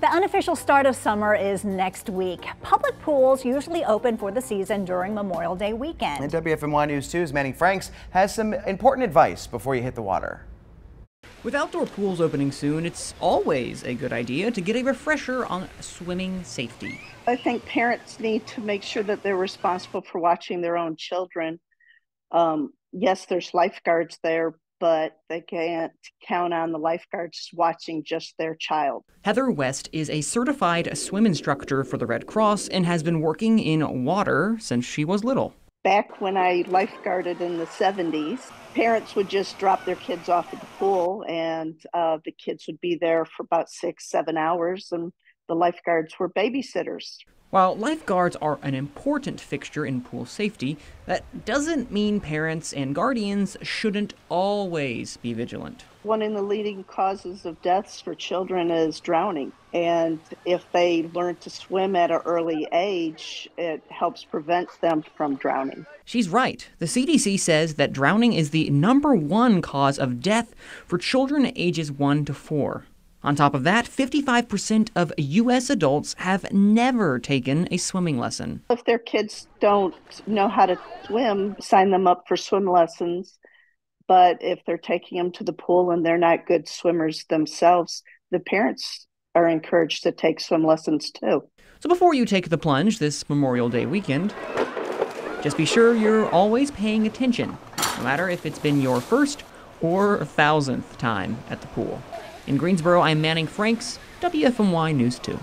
The unofficial start of summer is next week. Public pools usually open for the season during Memorial Day weekend. And WFMY News 2's Manny Franks has some important advice before you hit the water. With outdoor pools opening soon, it's always a good idea to get a refresher on swimming safety. I think parents need to make sure that they're responsible for watching their own children. Um, yes, there's lifeguards there, but they can't count on the lifeguards watching just their child. Heather West is a certified swim instructor for the Red Cross and has been working in water since she was little. Back when I lifeguarded in the 70s, parents would just drop their kids off at the pool, and uh, the kids would be there for about six, seven hours, and the lifeguards were babysitters. While lifeguards are an important fixture in pool safety, that doesn't mean parents and guardians shouldn't always be vigilant. One of the leading causes of deaths for children is drowning. And if they learn to swim at an early age, it helps prevent them from drowning. She's right. The CDC says that drowning is the number one cause of death for children ages 1 to 4. On top of that, 55% of U.S. adults have never taken a swimming lesson. If their kids don't know how to swim, sign them up for swim lessons. But if they're taking them to the pool and they're not good swimmers themselves, the parents are encouraged to take swim lessons too. So before you take the plunge this Memorial Day weekend, just be sure you're always paying attention, no matter if it's been your first or thousandth time at the pool. In Greensboro, I'm Manning Franks, WFMY News 2.